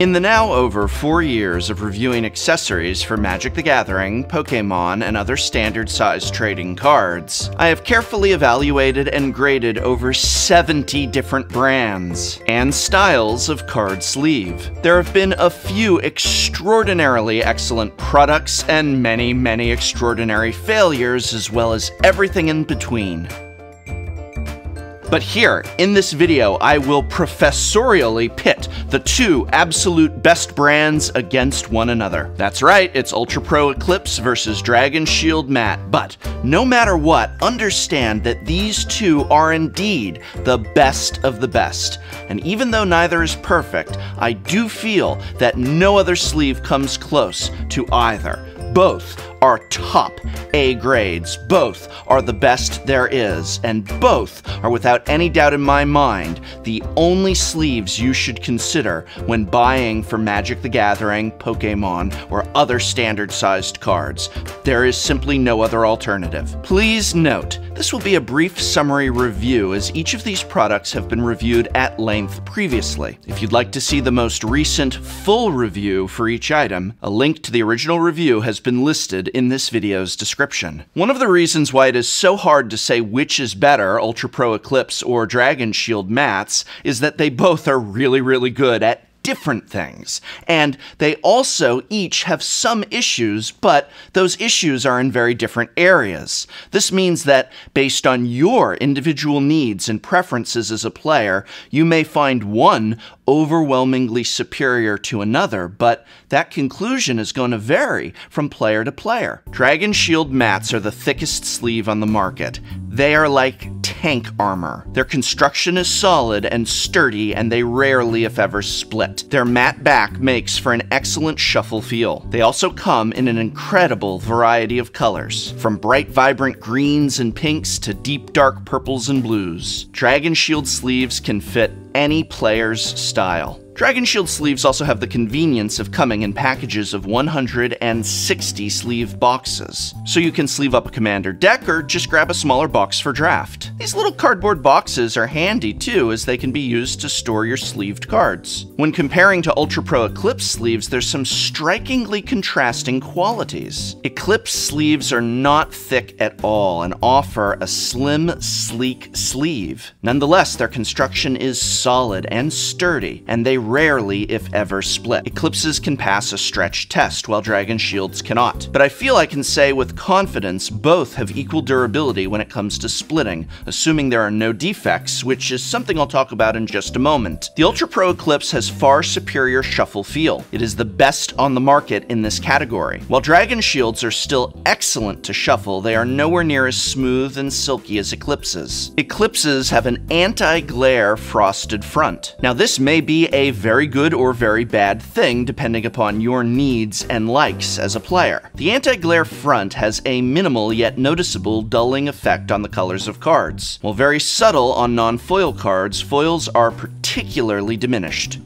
In the now over four years of reviewing accessories for Magic the Gathering, Pokemon, and other standard sized trading cards, I have carefully evaluated and graded over 70 different brands and styles of card sleeve. There have been a few extraordinarily excellent products and many, many extraordinary failures, as well as everything in between. But here, in this video, I will professorially pit the two absolute best brands against one another. That's right, it's Ultra Pro Eclipse versus Dragon Shield Matte. But no matter what, understand that these two are indeed the best of the best. And even though neither is perfect, I do feel that no other sleeve comes close to either. Both are top A grades. Both are the best there is, and both are without any doubt in my mind the only sleeves you should consider when buying for Magic the Gathering, Pokemon, or other standard sized cards. There is simply no other alternative. Please note, this will be a brief summary review as each of these products have been reviewed at length previously. If you'd like to see the most recent full review for each item, a link to the original review has been listed in this video's description. One of the reasons why it is so hard to say which is better, Ultra Pro Eclipse or Dragon Shield Mattes, is that they both are really, really good at different things. And they also each have some issues, but those issues are in very different areas. This means that based on your individual needs and preferences as a player, you may find one overwhelmingly superior to another, but that conclusion is going to vary from player to player. Dragon Shield mattes are the thickest sleeve on the market. They are like tank armor. Their construction is solid and sturdy, and they rarely, if ever, split. Their matte back makes for an excellent shuffle feel. They also come in an incredible variety of colors, from bright, vibrant greens and pinks to deep, dark purples and blues. Dragon Shield sleeves can fit any player's style. Dragon Shield sleeves also have the convenience of coming in packages of 160 sleeve boxes, so you can sleeve up a commander deck or just grab a smaller box for draft. These little cardboard boxes are handy too, as they can be used to store your sleeved cards. When comparing to Ultra Pro Eclipse sleeves, there's some strikingly contrasting qualities. Eclipse sleeves are not thick at all and offer a slim, sleek sleeve. Nonetheless, their construction is solid and sturdy, and they rarely, if ever, split. Eclipses can pass a stretch test, while Dragon Shields cannot. But I feel I can say with confidence both have equal durability when it comes to splitting, assuming there are no defects, which is something I'll talk about in just a moment. The Ultra Pro Eclipse has far superior shuffle feel. It is the best on the market in this category. While Dragon Shields are still excellent to shuffle, they are nowhere near as smooth and silky as Eclipses. Eclipses have an anti-glare frosted front. Now this may be a very good or very bad thing depending upon your needs and likes as a player. The anti-glare front has a minimal yet noticeable dulling effect on the colors of cards. While very subtle on non-foil cards, foils are particularly diminished.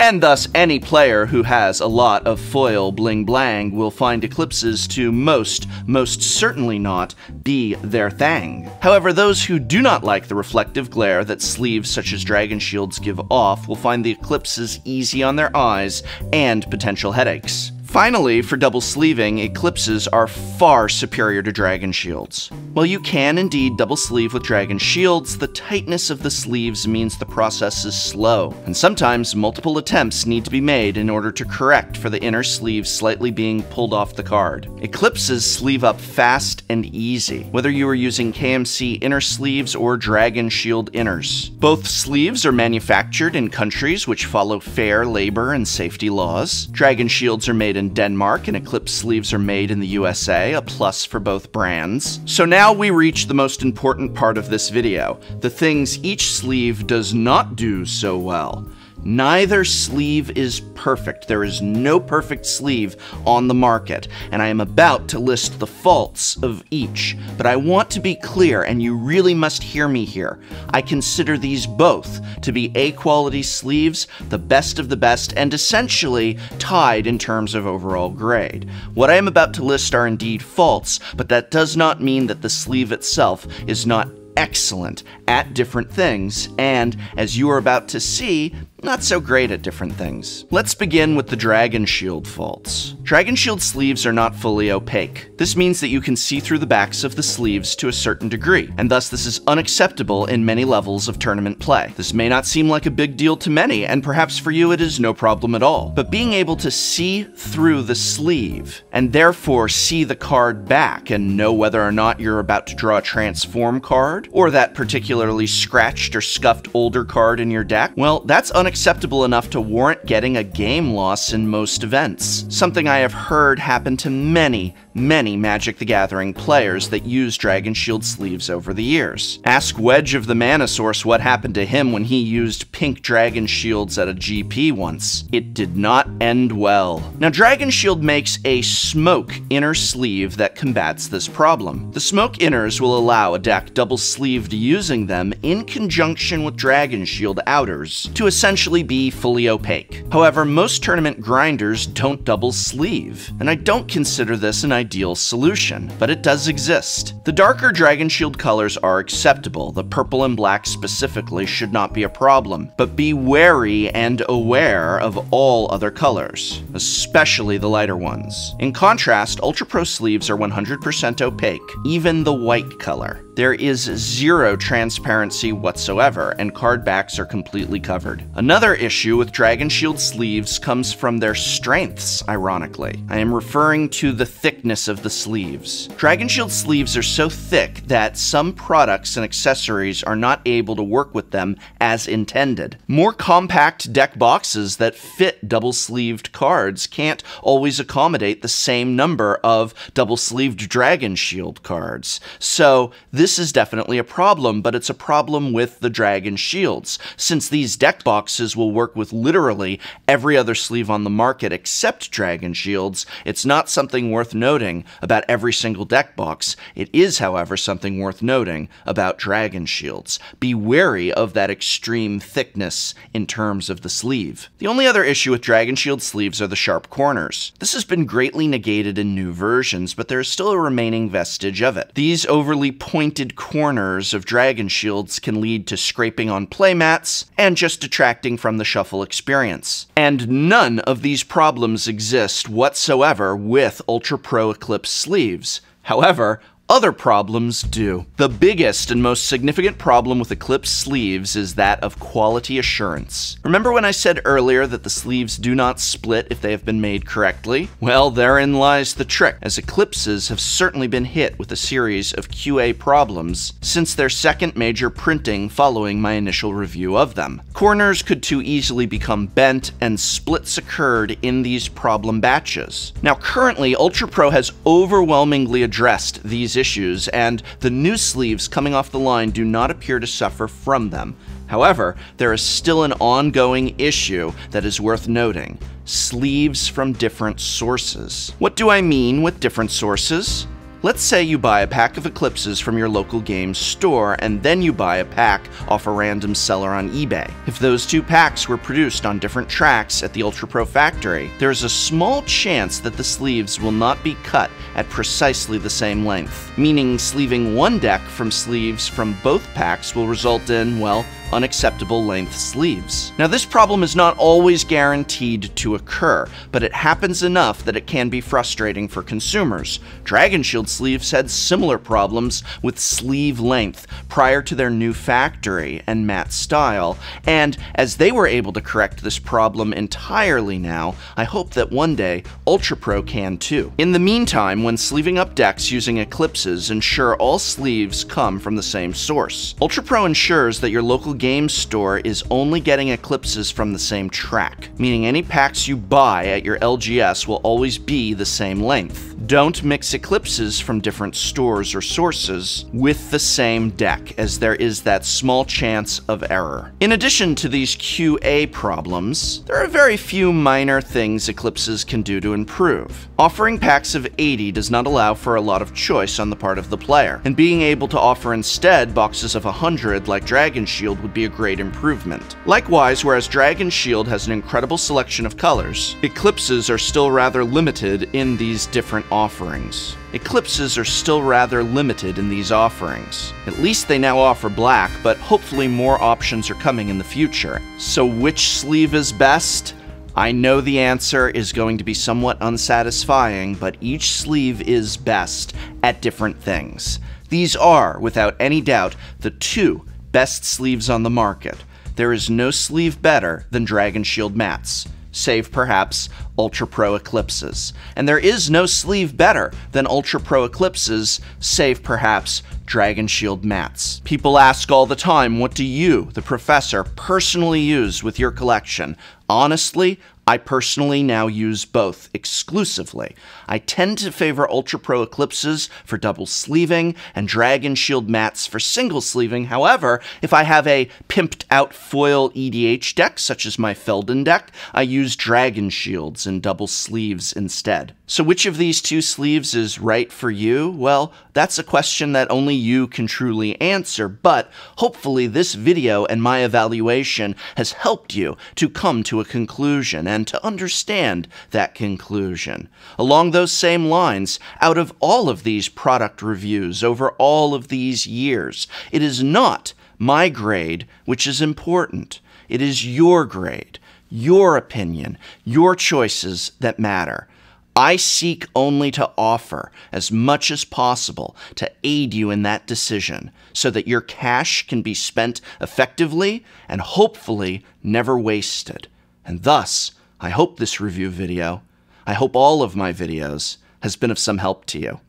And thus, any player who has a lot of foil bling blang will find eclipses to most, most certainly not, be their thang. However, those who do not like the reflective glare that sleeves such as Dragon Shields give off will find the eclipses easy on their eyes and potential headaches. Finally, for double sleeving, Eclipses are far superior to Dragon Shields. While you can indeed double sleeve with Dragon Shields, the tightness of the sleeves means the process is slow, and sometimes multiple attempts need to be made in order to correct for the inner sleeve slightly being pulled off the card. Eclipses sleeve up fast and easy, whether you are using KMC inner sleeves or Dragon Shield inners. Both sleeves are manufactured in countries which follow fair labor and safety laws. Dragon Shields are made in Denmark and Eclipse sleeves are made in the USA, a plus for both brands. So now we reach the most important part of this video, the things each sleeve does not do so well. Neither sleeve is perfect. There is no perfect sleeve on the market, and I am about to list the faults of each. But I want to be clear, and you really must hear me here. I consider these both to be A quality sleeves, the best of the best, and essentially tied in terms of overall grade. What I am about to list are indeed faults, but that does not mean that the sleeve itself is not excellent at different things, and as you are about to see, not so great at different things. Let's begin with the Dragon Shield faults. Dragon Shield sleeves are not fully opaque. This means that you can see through the backs of the sleeves to a certain degree, and thus this is unacceptable in many levels of tournament play. This may not seem like a big deal to many, and perhaps for you it is no problem at all, but being able to see through the sleeve, and therefore see the card back and know whether or not you're about to draw a transform card, or that particularly scratched or scuffed older card in your deck, well, that's unacceptable unacceptable enough to warrant getting a game loss in most events. Something I have heard happen to many, many Magic the Gathering players that use Dragon Shield sleeves over the years. Ask Wedge of the Mana Source what happened to him when he used pink Dragon Shields at a GP once. It did not end well. Now, Dragon Shield makes a smoke inner sleeve that combats this problem. The smoke inners will allow a deck double sleeved using them in conjunction with Dragon Shield outers to essentially be fully opaque. However, most tournament grinders don't double sleeve, and I don't consider this an ideal solution, but it does exist. The darker Dragon Shield colors are acceptable, the purple and black specifically should not be a problem, but be wary and aware of all other colors, especially the lighter ones. In contrast, Ultra Pro sleeves are 100% opaque, even the white color. There is zero transparency whatsoever, and card backs are completely covered. Another issue with Dragon Shield sleeves comes from their strengths, ironically. I am referring to the thickness of the sleeves. Dragon Shield sleeves are so thick that some products and accessories are not able to work with them as intended. More compact deck boxes that fit double sleeved cards can't always accommodate the same number of double sleeved Dragon Shield cards. So, this this is definitely a problem, but it's a problem with the Dragon Shields, since these deck boxes will work with literally every other sleeve on the market except Dragon Shields. It's not something worth noting about every single deck box. It is, however, something worth noting about Dragon Shields. Be wary of that extreme thickness in terms of the sleeve. The only other issue with Dragon Shield sleeves are the sharp corners. This has been greatly negated in new versions, but there is still a remaining vestige of it. These overly pointed pointed corners of dragon shields can lead to scraping on playmats and just detracting from the shuffle experience. And none of these problems exist whatsoever with Ultra Pro Eclipse sleeves. However, other problems do. The biggest and most significant problem with Eclipse sleeves is that of quality assurance. Remember when I said earlier that the sleeves do not split if they have been made correctly? Well, therein lies the trick, as Eclipses have certainly been hit with a series of QA problems since their second major printing following my initial review of them. Corners could too easily become bent, and splits occurred in these problem batches. Now, currently, Ultra Pro has overwhelmingly addressed these issues, and the new sleeves coming off the line do not appear to suffer from them. However, there is still an ongoing issue that is worth noting sleeves from different sources. What do I mean with different sources? Let's say you buy a pack of Eclipses from your local games store, and then you buy a pack off a random seller on eBay. If those two packs were produced on different tracks at the Ultra Pro factory, there is a small chance that the sleeves will not be cut at precisely the same length, meaning sleeving one deck from sleeves from both packs will result in, well, unacceptable length sleeves. Now, this problem is not always guaranteed to occur, but it happens enough that it can be frustrating for consumers. Dragon Shield sleeves had similar problems with sleeve length prior to their new factory and matte style, and as they were able to correct this problem entirely now, I hope that one day Ultra Pro can too. In the meantime, when sleeving up decks using Eclipses, ensure all sleeves come from the same source. Ultra Pro ensures that your local game store is only getting Eclipses from the same track, meaning any packs you buy at your LGS will always be the same length. Don't mix Eclipses from different stores or sources with the same deck, as there is that small chance of error. In addition to these QA problems, there are very few minor things Eclipses can do to improve. Offering packs of 80 does not allow for a lot of choice on the part of the player, and being able to offer instead boxes of 100 like Dragon Shield would be a great improvement. Likewise, whereas Dragon Shield has an incredible selection of colors, Eclipses are still rather limited in these different offerings. Eclipses are still rather limited in these offerings. At least they now offer black, but hopefully more options are coming in the future. So which sleeve is best? I know the answer is going to be somewhat unsatisfying, but each sleeve is best at different things. These are, without any doubt, the two best sleeves on the market. There is no sleeve better than Dragon Shield mattes save perhaps Ultra Pro Eclipses. And there is no sleeve better than Ultra Pro Eclipses, save perhaps Dragon Shield mattes. People ask all the time, what do you, the professor, personally use with your collection? Honestly, I personally now use both exclusively. I tend to favor Ultra Pro Eclipses for double sleeving and Dragon Shield mattes for single sleeving. However, if I have a pimped out foil EDH deck, such as my Feldon deck, I use Dragon Shields and double sleeves instead. So which of these two sleeves is right for you? Well, that's a question that only you can truly answer, but hopefully this video and my evaluation has helped you to come to a conclusion and to understand that conclusion. Along those same lines, out of all of these product reviews over all of these years, it is not my grade which is important. It is your grade, your opinion, your choices that matter. I seek only to offer as much as possible to aid you in that decision so that your cash can be spent effectively and hopefully never wasted. And thus, I hope this review video, I hope all of my videos, has been of some help to you.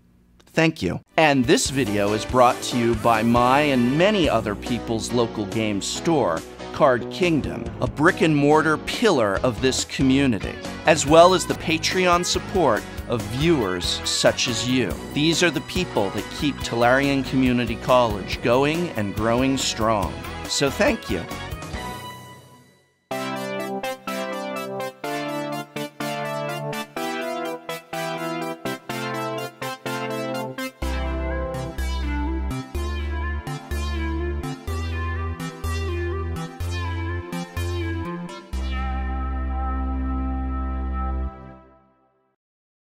Thank you. And this video is brought to you by my and many other people's local game store, Card Kingdom, a brick and mortar pillar of this community, as well as the Patreon support of viewers such as you. These are the people that keep Tolarian Community College going and growing strong. So thank you.